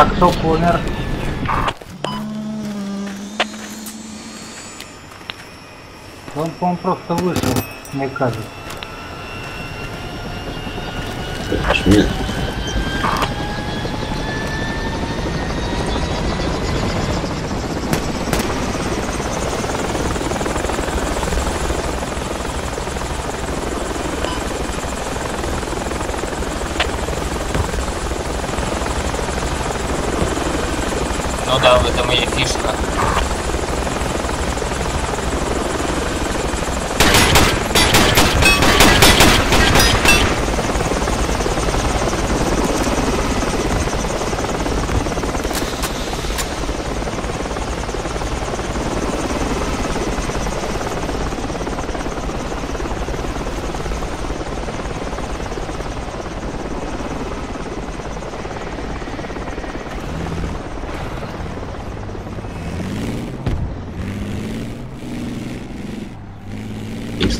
А кто помер? Он, по-моему, просто вышел, мне кажется. Нет.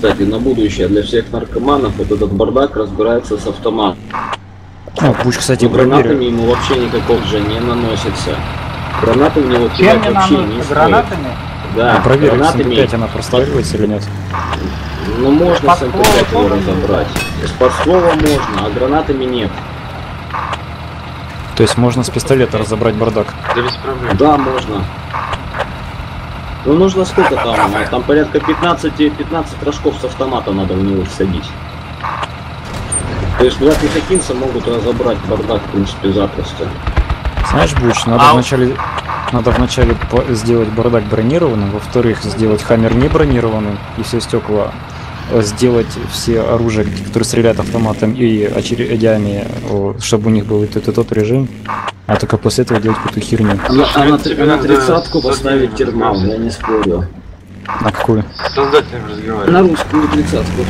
Кстати, на будущее для всех наркоманов вот этот бардак разбирается с автоматом. О, Буч, кстати, Но гранатами ему вообще никакого же не наносится. Гранаты в него Чем мне вообще не стоит. Гранатами? Да, А проверил, гранатами, с МП5 она простреливается или нет? ну можно с МП5 стволом его разобрать. С под ствола можно, а гранатами нет. То есть можно с пистолета разобрать бардак. Да без проблем. Да, можно. Ну нужно сколько там? А, Там порядка 15, 15 рожков с автомата надо в него всадить. То есть два пехотинца могут разобрать бардак, в принципе, запросто. Знаешь, Буч, надо А- вначале надо вначале сделать бардак бронированным, во-вторых, сделать хаммер не бронированным и все стекла сделать все оружия, которые стреляют автоматом и очередями, чтобы у них был и тот, и тот режим, а только после этого делать какую-то херню. А, Слушай, а на, тебе а на надо тридцатку поставить термал, я не спорю. На какую? Создателем разговаривать. На русскую тридцатку.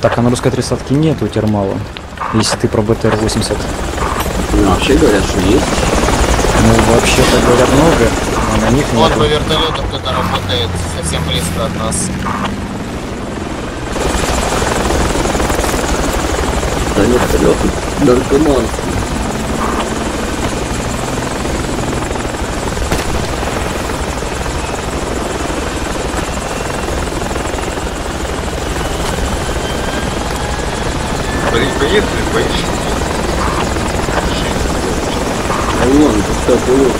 Так, а на русской тридцатке нету термала, если ты про БТР-80. Ну, вообще говорят, что есть. Ну, вообще-то говорят много, а на них Вот нет. по вертолету кто-то работает совсем близко от нас. Нет, полет наркоманский. По- Поехали, поищем. А вон, пускай пилот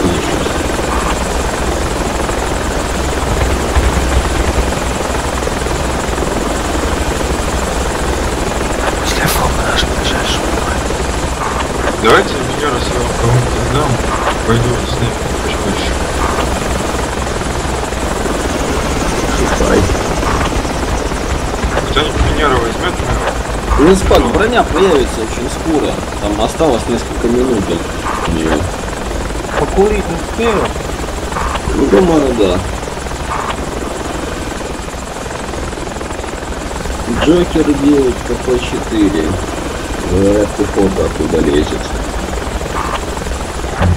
Давайте минера своего кому-то дам. Пойду с ним поищу. Шукай. Кто-нибудь минера возьмет моего? Ну, спад, броня появится очень скоро. Там осталось несколько минут до нее. Покурить успею? Ну, думаю, да. Джокер 9, КП-4. Говорят, пехота оттуда лезет.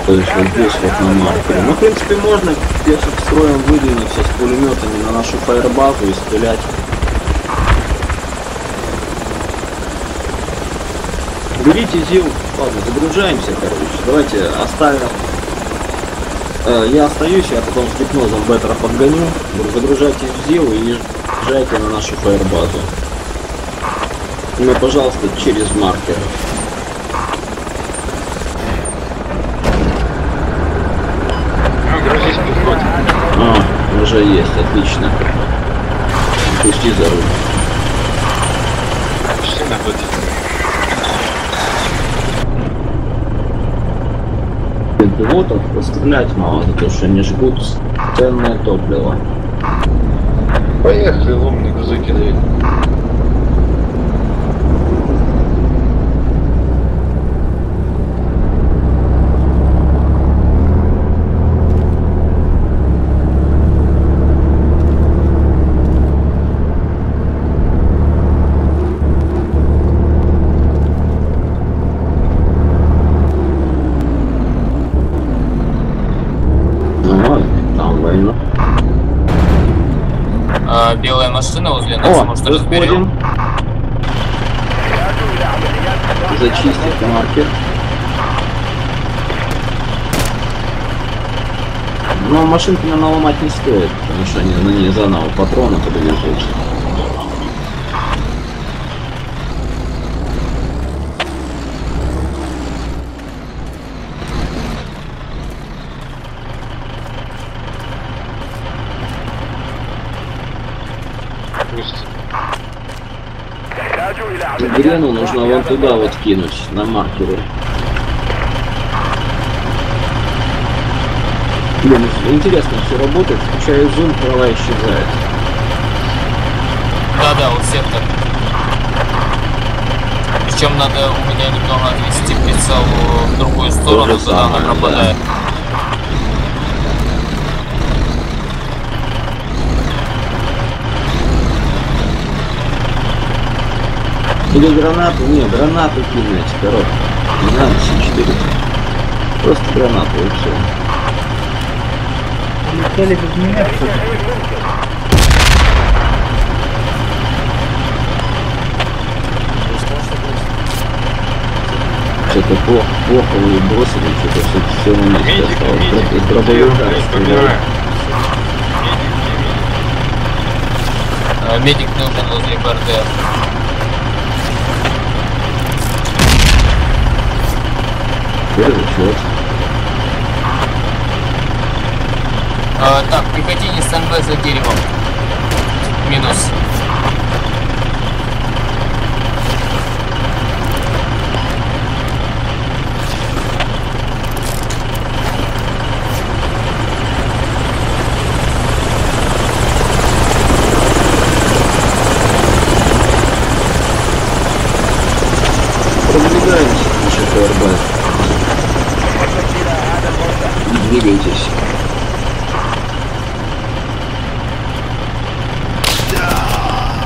То есть вот здесь вот на маркере. Ну, в принципе, можно пешим строем выдвинуться с пулеметами на нашу фаербазу и стрелять. Берите ЗИЛ. Ладно, загружаемся, короче. Давайте оставим. Э, Я остаюсь, я потом с гипнозом беттера подгоню. Загружайтесь в ЗИЛ и езжайте на нашу фаербазу. Ну, пожалуйста, через маркер. Грузись. А, уже есть, отлично. Пусти за руль. Почти на. Пилотов пострелять мало, за то, что они жгут ценное топливо. Поехали, ломный грузы кидает. машина возле нас, О, может, разберем. Зачистить маркер. Но машинки нам ломать не стоит, потому что они ну, на ней заново патроны подвезут. Грену нужно вон туда вот кинуть, на маркеры. Блин, интересно все работает, включаю зум, трава исчезает. Да-да, всех так. Причем надо у меня немного отвести прицел в другую сторону, тогда она самое, да. Или гранату, не, гранату кинуть, короче. Не надо С4. Просто гранату и все. Улетели без меня, что ли? Что-то плохо, плохо вы бросили, что-то все, все на месте Медик, осталось. медик, Из медик, дробовика. Э, Медик нужен возле БРД. Первый счет. А, так, пехотинец СНВ за деревом. Минус.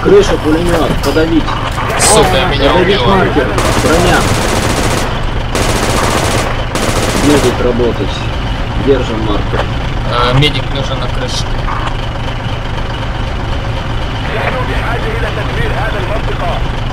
Крыша, пулемет, подавить. Сука, меня Подавить убила. маркер. Броня. Медик работать. Держим маркер. Э, Медик нужен на крыше. Тут-тут-тут,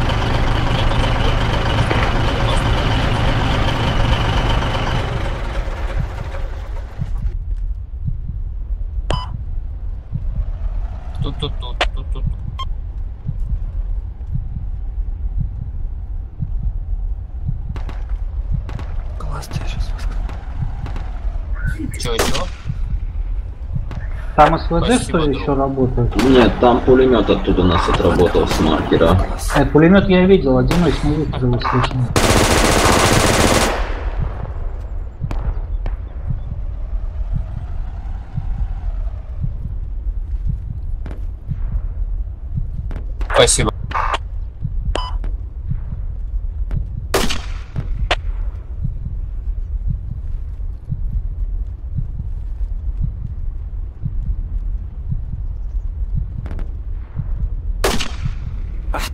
Чё, чё? Там СВД Спасибо, что ли друг. еще работает? Нет, там пулемет оттуда нас отработал с маркера. Э, пулемет я видел, одиночный выстрел слышно.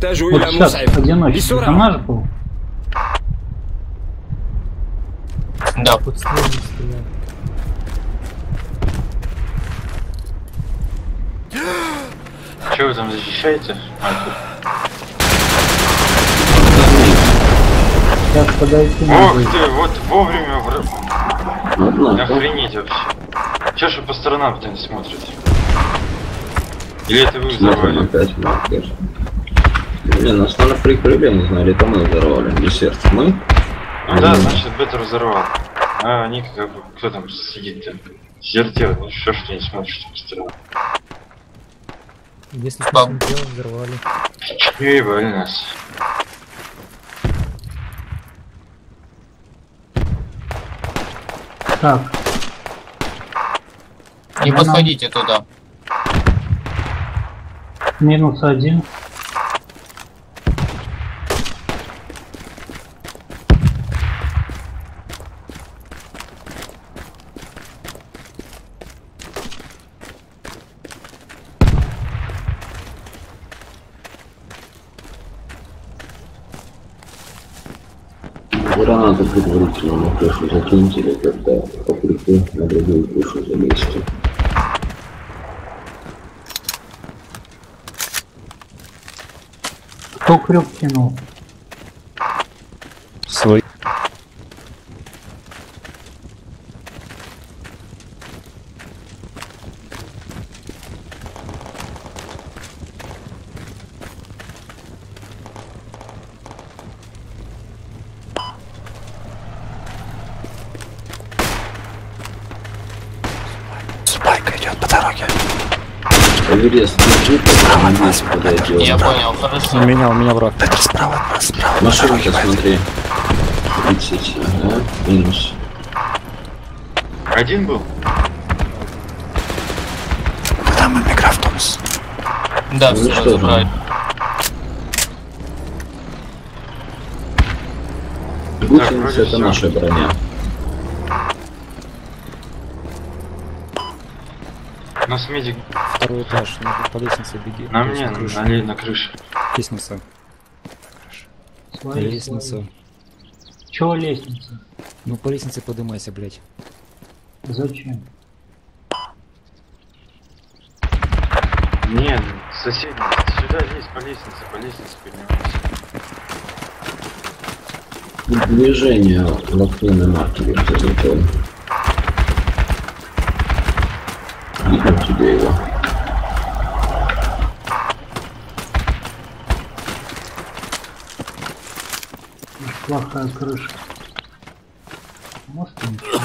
أحتاج Вот إلى сейчас مسعف одиночный بسرعة персонаж был. Да. Че вы там защищаете? Мальчик? Сейчас подойти Ох надо. ты, вот вовремя вр... Однако. Охренеть вообще. Че ж вы по сторонам-то не смотрите? Или это вы Смотрим взорвали? Не, нас надо прикрыли, я не знаю, или это мы взорвали. Десерт мы? Ну да, значит бета разорвал. А они как бы, кто там сидит-то? Дезертир, ну что ж ты не смотришь по сторонам? Если Бам. посмотрел, взорвали. Ебали нас. Так, Не Ну, подходите туда. минус один. Гранату предварительно на крышу закиньте, или когда по крюку на другую крышу залезьте. Кто крюк кинул? Свой. дороге. Эверест, держи, на месте подойдет. Я понял, У хорошо. меня, у меня враг. Петр, справа от нас, справа. Машинка, смотри. 30, ага, минус. Один был? Там и микроавтобус. Да, Ну все разобрали. Гусеница вроде это наша броня. У нас медик Второй этаж, надо по лестнице беги. на мне, на, ли- на крыше. Лестница. Свои, Лестница. свои. Чего лестница? Ну по лестнице поднимайся, блядь. Зачем? Нет, соседний. Сюда здесь по лестнице, по лестнице поднимаемся. Движение на маркере, закон. Видно тебе его. Плохая крыша. Может и ничего.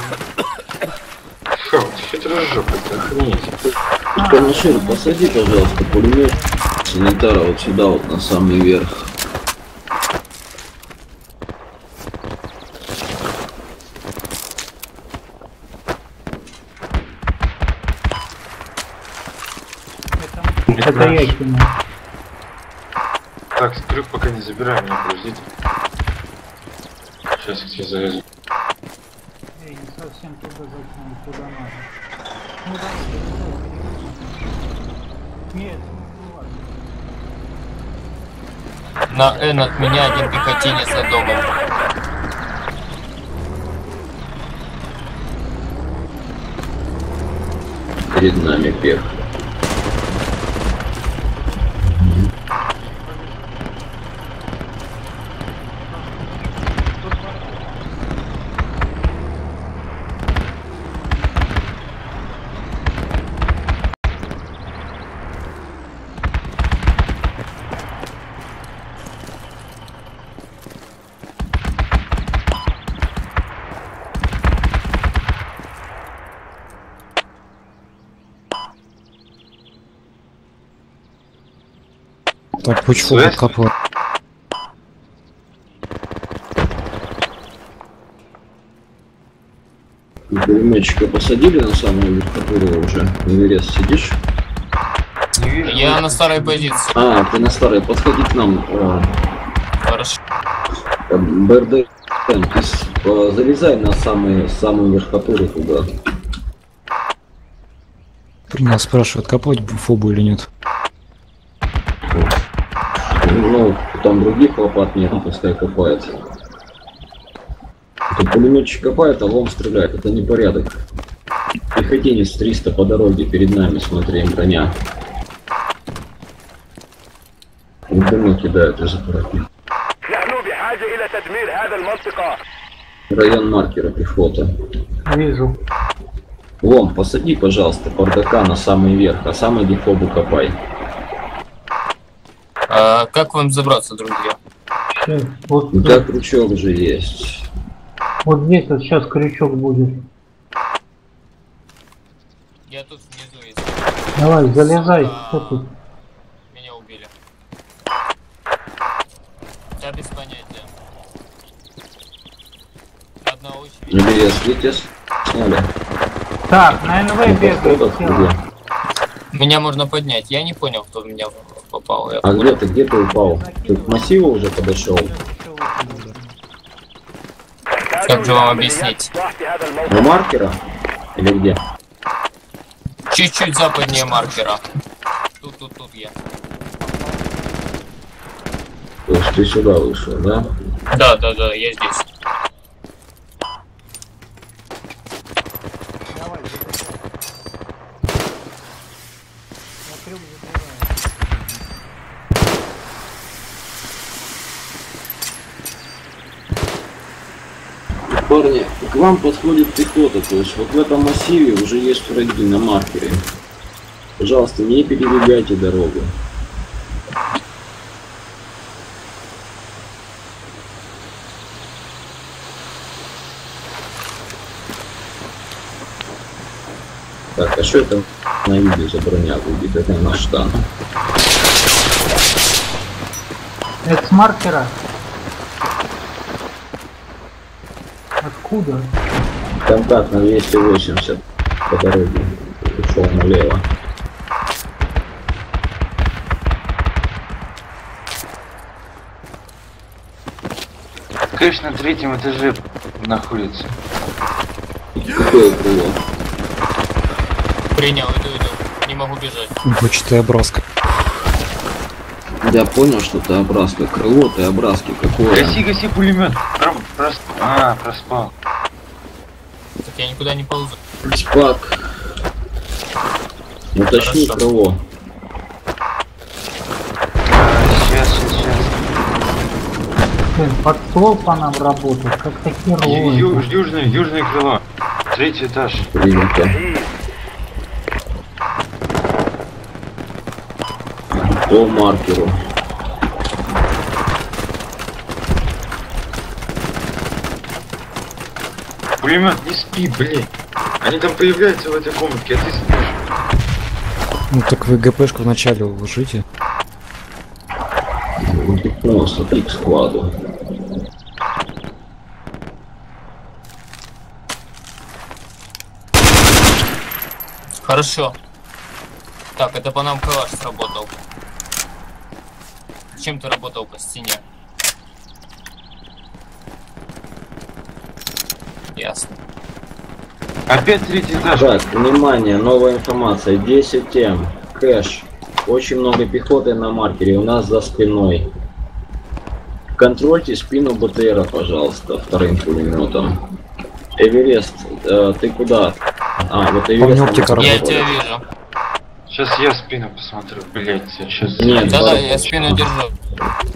Вот хитрожопый, ты охренеть. Коношир, посади, пожалуйста, пулемет санитара вот сюда, вот на самый верх. Это я кинул. Так, крюк пока не забираем, меня подождите. Сейчас я тебе зарезу. Эй, не совсем туда закинул, куда надо. Ну да, Нет, ну ладно. На N от меня один пехотинец за домом. Перед нами пех. Так, почву Связь? подкапывать. Пулеметчика посадили на самую верхотуру уже. Эверест, сидишь? Я на старой позиции. А, ты на старой, подходи к нам. О, Хорошо. э, БРД, ты э, залезай на самые, самую верхотуру туда. Принял, спрашивают, копать фобу или нет. Ну, там других лопат нет, ну, пускай копается. Это пулеметчик копает, а лом стреляет. Это непорядок. Пехотинец 300 по дороге перед нами, смотрим им броня. Дымы кидают из аппаратных. Район маркера пехота. Вижу. Лом, посади, пожалуйста, бардака на самый верх, а самый дефобу копай. А, как вам забраться, друзья? Сейчас. Вот, У тебя крючок же есть. вот здесь вот сейчас крючок будет. Я тут внизу есть. Давай, залезай. А, Что тут? Меня убили. Я без понятия. Одна очередь. Где тебя сняли? Так, на НВ На бегает. Меня можно поднять. Я не понял, кто меня упал. Я а где ты, где ты упал? Ты к массиву уже подошел? Как же вам объяснить? На маркера? Или где? Чуть-чуть западнее маркера. Тут, тут, тут я. То ты сюда вышел, да? Да, да, да, я здесь. Вам подходит пехота, то есть вот в этом массиве уже есть враги на маркере. Пожалуйста, не перебегайте дорогу. Так, а что это на видео за броня будет? Это наш штан. Это с маркера? Откуда? Контакт на 280 по дороге. Ушел налево. Кэш на третьем этаже находится. Какое крыло? Принял, иду, иду. Не могу бежать. Вычитая образка. Я понял, что ты образка. Крыло ты образки какое? Гаси, гаси пулемет. Про- прос- А, проспал. Так я никуда не ползу. Спак. Уточни Хорошо. крыло. Сейчас, сейчас, сейчас. Блин, подствол по нам работает, как такие Ю- ю- ролики. южное, южное крыло. Третий этаж. Принято. По маркеру. Пулемет, не спи, блин. Они там появляются в этой комнатке, а ты спишь. Ну так вы ГПшку вначале уложите. Просто ты к складу. Хорошо. Так, это по нам калаш сработал. Чем ты работал по стене? Ясно. Опять третий этаж. Так, внимание, новая информация. 10 М. Кэш. Очень много пехоты на маркере у нас за спиной. Контрольте спину БТРа, пожалуйста, вторым пулеметом. Эверест, э, ты куда? А, вот Эверест. Я тебя вижу. Сейчас я спину посмотрю, блять, сейчас. Нет, Да-да, бар- я спину держу.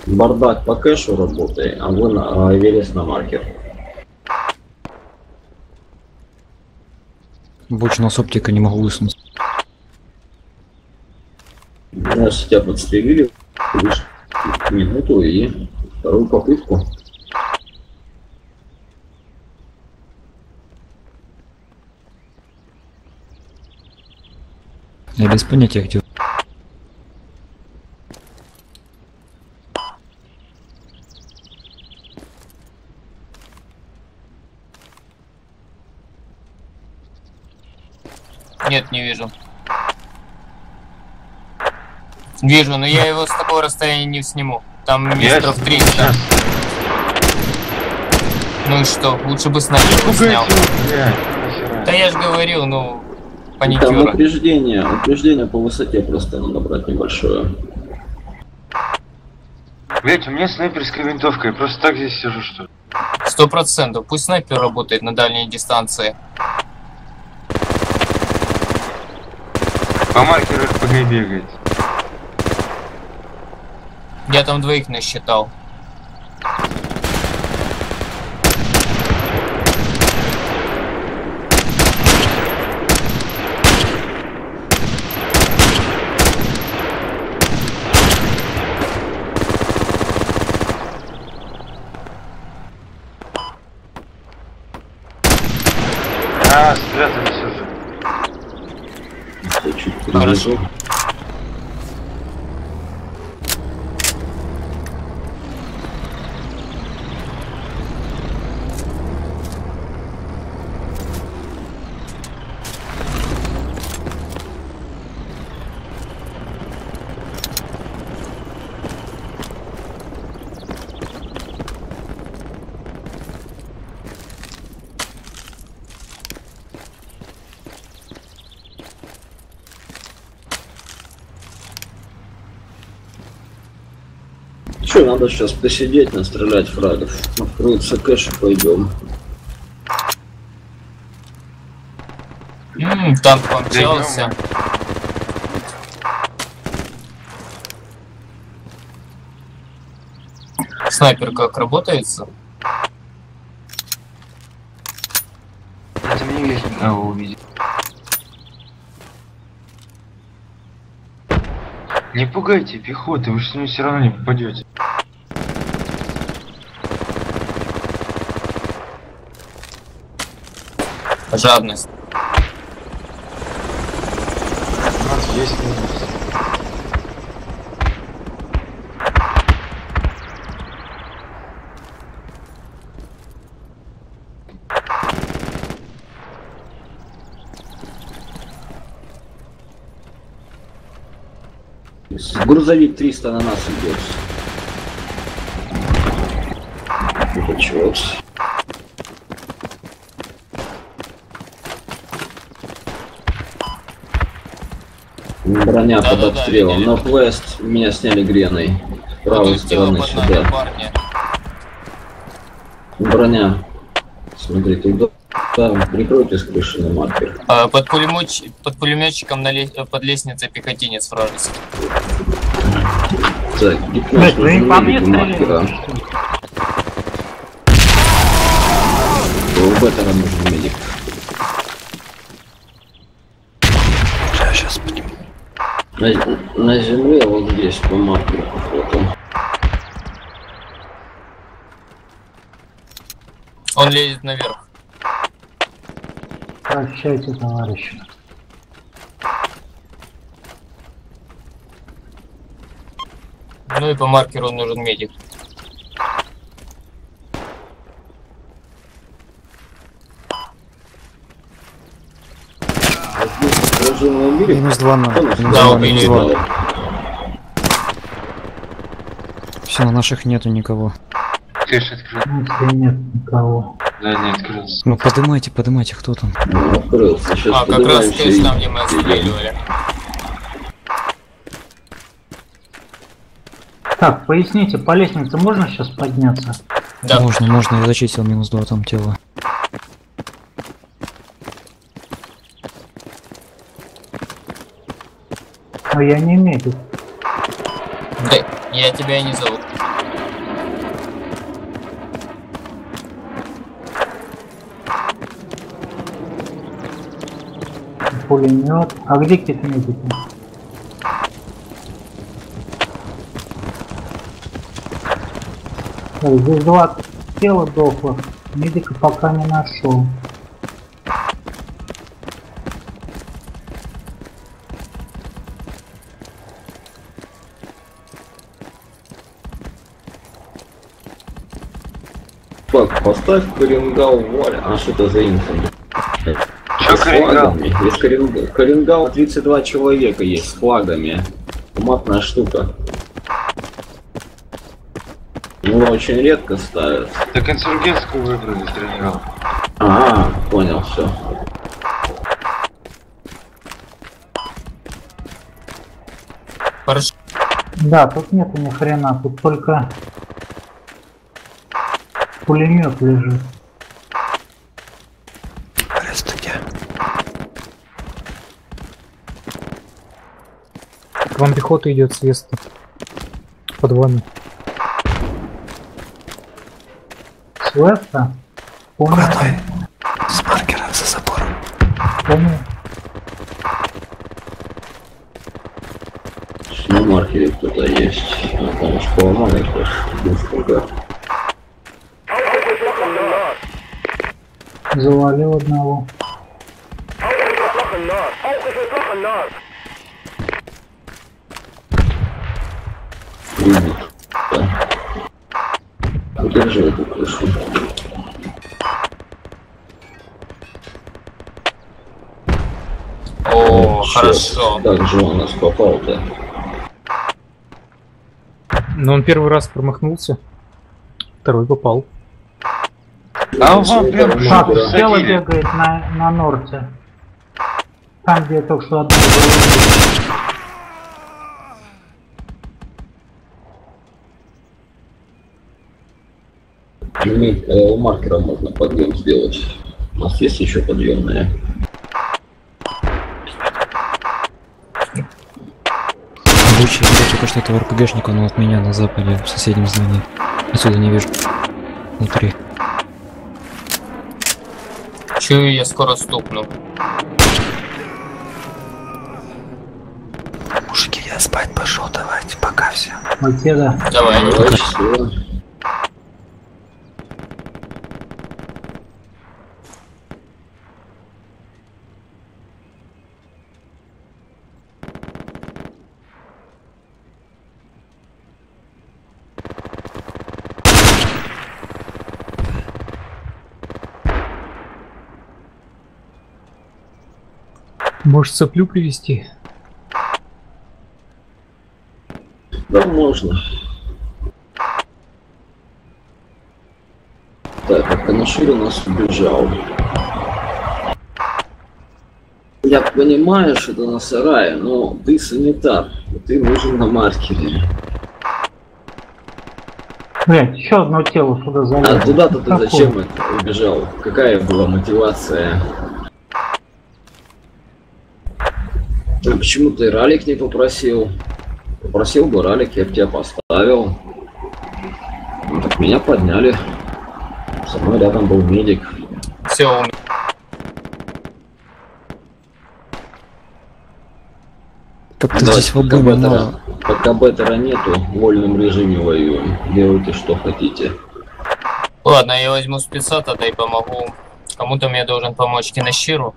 Бардак по кэшу работает, а вы на а Эверест на маркер. Больше нас оптика не могу высунуть. Ну, Если тебя подстрелили, лишь минуту и вторую попытку. Я без понятия где. Нет, не вижу. Вижу, но я его с такого расстояния не сниму. Там метров 300. Сейчас. Ну и что? Лучше бы снайпер снял. Да я же говорил, ну, Там паникюра. упреждение, упреждение по высоте просто надо брать небольшое. Блять, у меня снайперская винтовка, я просто так здесь сижу, что ли? Сто процентов. Пусть снайпер работает на дальней дистанции. По маркеру РПГ бегает. Я там двоих насчитал. А, спрятались уже. Хорошо. Че, надо сейчас посидеть, настрелять фрагов. Откроется кэш и пойдем. М, танк помчался. Снайпер как работается? Это мне. Не пугайте пехоты, вы же с ними все равно не попадете. Жадность. Есть минус. Грузовик 300 на нас идет. Это Броня под Да-да-да, обстрелом. видели. Но Вест меня сняли греной. С правой Вот сделал стороны сюда. парни. Броня. Смотри, туда. Там прикройте с крыши на маркер. А, Под, пулемет... под пулеметчиком на ле- под лестницей пехотинец вражеский. Так, гипноз Блять, вы нужен по мне медик у маркера. У Беттера нужен медик. Я сейчас подниму. На, на земле вот здесь по маркеру. Вот он. Он лезет наверх. Прощайте, товарищи. Ну и по маркеру нужен медик. А здесь поражение убили? Минус 2 на. Да, 2, убили, минус убили? 2. Все, на наших нету никого. Кэш открыл. Нет никого. Да, не открылся. Ну подымайте, подымайте, кто там. Ну, открылся. Сейчас А, как раз кэш там, где мы отстреливали. Так, поясните, по лестнице можно сейчас подняться? Да. Можно, можно, я зачистил минус 2 там тело. Но я не медик. Да, я тебя и не зову. Пулемет. А где медики? Так, здесь два тела дохлых. Медика пока не нашел. Так, поставь Корингал Валя. А что это за инфа? Чё С Корингал? флагами. Есть Корингал. Корингал 32 человека есть с флагами. Матная штука. Ну, очень редко ставят. Так инсургентскую выбрали тренировал. А, понял, все. Хорошо. Да, тут нету ни хрена, тут только пулемет лежит. Где? К вам пехота идет с веста. Под вами. С? Помню, Куда С маркера за забором. помню. На маркере кто-то есть. А там поломали, конечно. Завалил одного. Привет. Куда же это пришло? О, хорошо. Как же он нас попал-то? Но ну, он первый раз промахнулся, второй попал. А вон прям Садили. бегает на, на норте. Там, где я только что завалил. Ми- э, У маркера можно подъем сделать. У нас есть еще подъемные. Лучше я только что этого РПГшника, но от меня на западе, в соседнем здании. Отсюда не вижу. Внутри. Чую, я скоро стукну. Мужики, я спать пошел, давайте, пока все. Македа. Давай. Давай, всё. Может соплю привезти? Да, можно. Так, а Канашир у нас убежал. Я понимаю, что это на сарае, но ты санитар, ты нужен на маркере. Блять, еще одно тело сюда А залезло. туда-то ты зачем это убежал? Какая была мотивация? Почему ты ралик не попросил? Попросил бы ралик, я бы тебя поставил. Ну, так меня подняли. Со мной рядом был медик. Все, у меня Как-то Давайте, здесь в пока беттера нету, в вольном режиме воюем. Делайте что хотите. Ладно, я возьму спеца тогда и помогу. Кому-то мне должен помочь Кинощиру.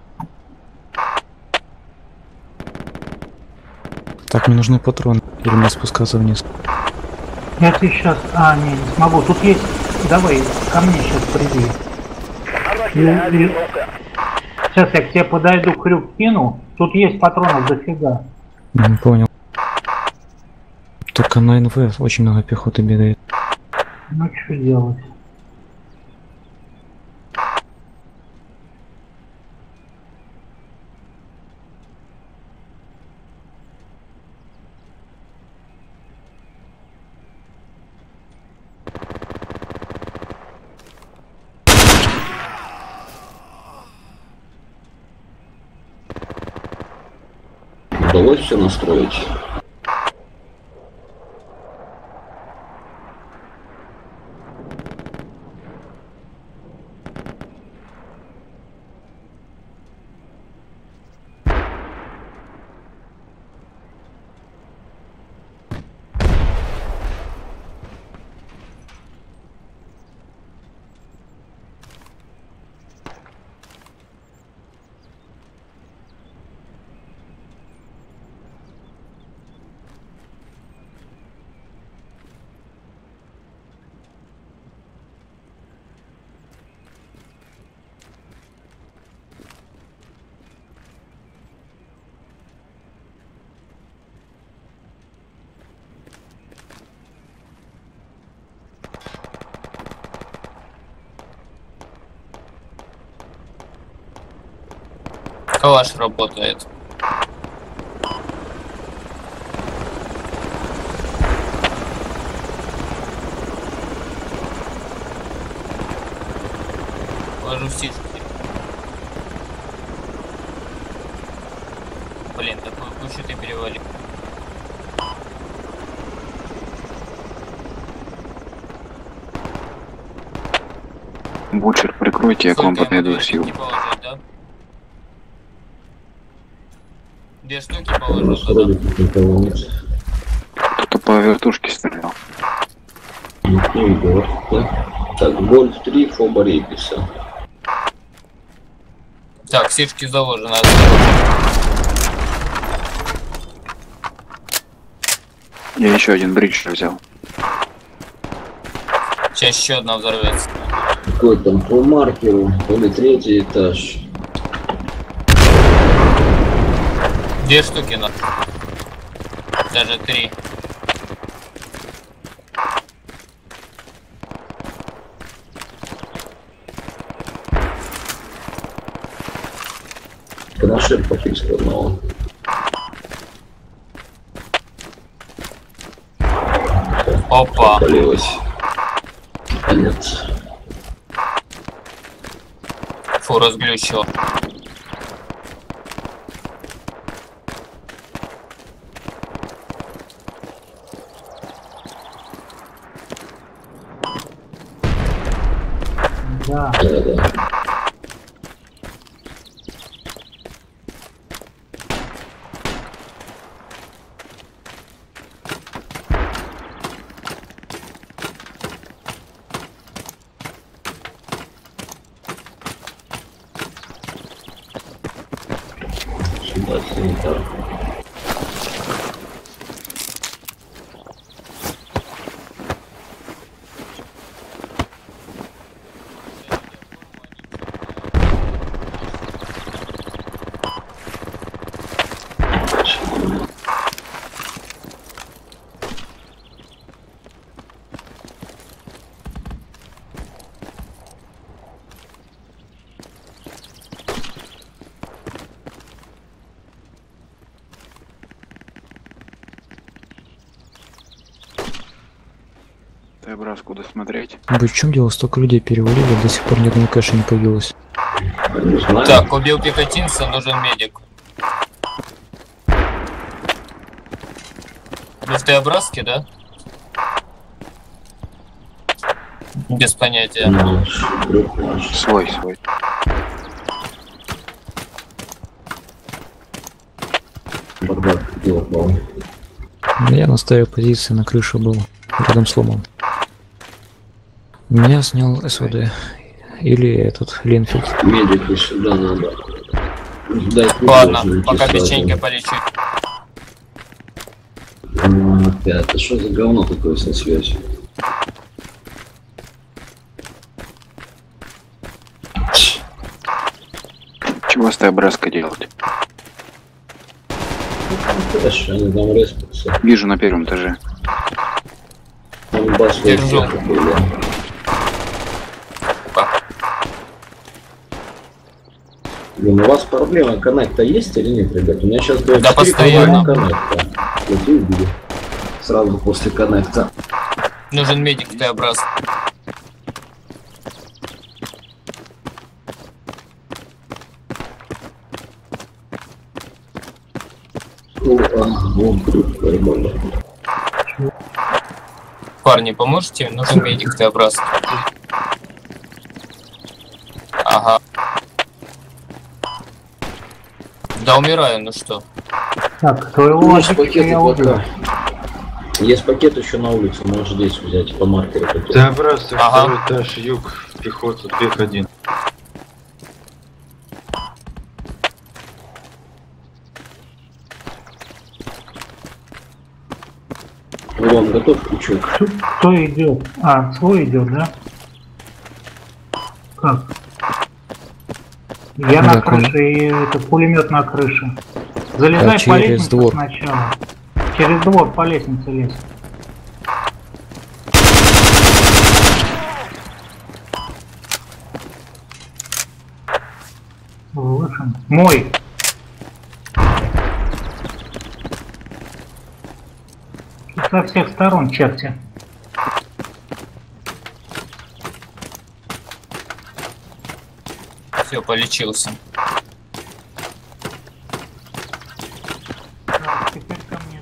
Так, мне нужны патроны. Или мне спускаться вниз? Я ты сейчас... А, не, не смогу. Тут есть... Давай, ко мне сейчас приди. И, и... Сейчас я к тебе подойду, крюк кину. Тут есть патронов дофига. Не понял. Только на НВ очень много пехоты бегает. Ну, что делать? Настроить. Калаш работает. Ложу сишки. Блин, такую кучу ты перевалил. Бучер, прикройте, я к вам подойду с. штуки положить, да? Две штуки У нас как никого нет. Кто-то по вертушке стрелял. Ну, вот, да. Так, Гольф 3, Фоба Реписа. Так, сишки заложены. Я еще один бридж взял. Сейчас еще одна взорвется. Какой там по маркеру, то ли третий этаж. Две штуки на. Даже три. Канашер пописал одного. Опа. Полилось. Конец. Фу, разглючил. Да. Да, да. Сюда, санитар. Старый брас, куда смотреть? Вы в чем дело? Столько людей перевалили, до сих пор ни одного кэша не появилось. Так, убил пехотинца, нужен медик. Вы в Т-образке, да? Без понятия. Наш. Свой, свой. Да я на старой позиции на крыше был, рядом с ломом. Меня снял СВД. Или этот, Ленфилд. Медики сюда надо. Ключ, Ладно, пока печенька полечу. Опять, это что за говно такое со связью? Чего с браска делать? Конечно, они там респятся. Вижу на первом этаже. Там бас Держу. такой, да. Блин, у вас проблема коннекта есть или нет, ребят? У меня сейчас будет Да, постоянно. коннекта. Вот и убили. Сразу после коннекта. Нужен медик. Ну, а. Парни, поможете? Нужен медик в Т-образке. Ага. Да умираю, ну что. Так, твоего Ну, пакеты я убил. Есть пакет еще на улице, можешь здесь взять по маркеру. пакет. Т-образцы, Ага. второй этаж, юг, пехота, бег один. Ром, готов крючок? Кто- Кто идет? А, свой идет, да? Как? Я на крыше, и это пулемет на крыше. Залезай А, по лестнице двор. сначала. Через двор по лестнице лезь. Выше. Мой. Со всех сторон черти. Все, полечился. Так, теперь ко мне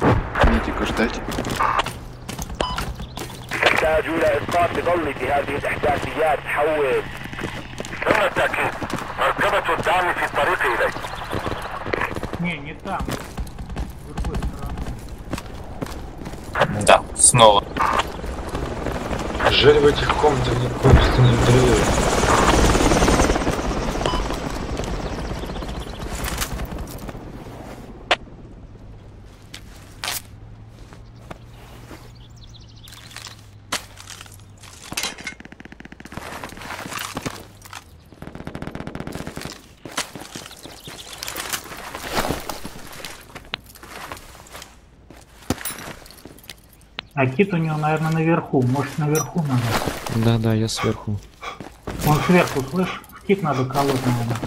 давай. Медика ждать. نحتاج الى اسقاط مظلة هذه الاحداثيات حول تم التأكيد مركبة الدعم في الطريق اليك Не, не там. С другой стороны. Да, снова. Жаль, в этих комнатах никакой пистолет не А кит у него, наверное, наверху. Может, наверху надо. Да-да, я сверху. Он сверху, слышь? В кит надо колоть, наверное.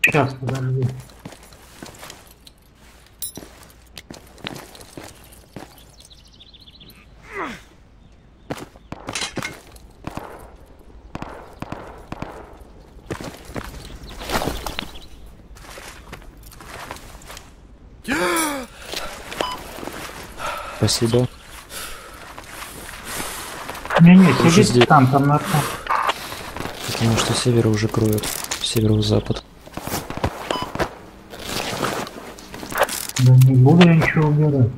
Сейчас, подожди. Спасибо. Не-не, сидит здесь. там, там наверху. Потому что севера уже кроют. Северо-запад. Да не буду я ничего убирать.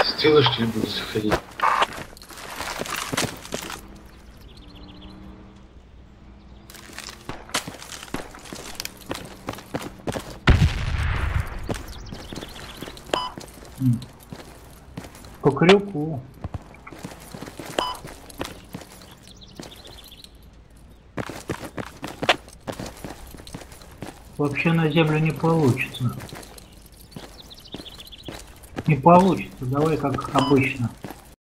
С тыла, что ли, буду заходить? Крюку. Вообще на землю не получится. Не получится, давай как обычно.